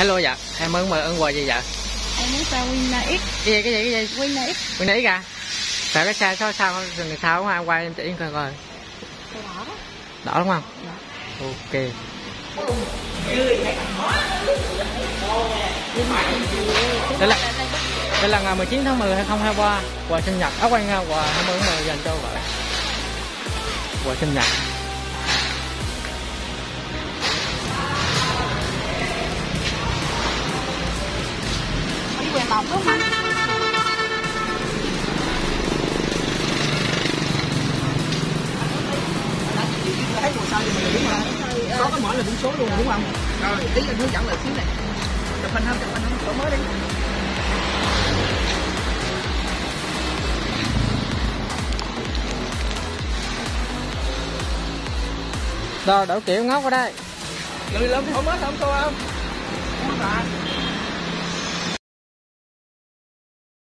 hello dạ em muốn mời ơn quà gì dạ? Em muốn sao Winner X. Cái gì cái gì cái gì? Winner X. Bên đấy kìa tại cái xe sao sao? Rừng sao không quay em chỉ coi coi. Cái đỏ đỏ đúng không? Dạ. ok. Đây là đây là ngày 19 tháng 10 2023 quà sinh nhật. Áo quanh quà 20 tháng 10 dành cho vợ. Quà sinh nhật lọc đúng không thấy màu sao thì mình đúng không có cái mỏ là biển số luôn đúng không? Rồi tí anh hướng dẫn lại xíu này. Chụp hình không chụp hình không sổ mới đi. Rồi đổ kiểu ngốc ở đây. Lười lắm sổ mới không cô không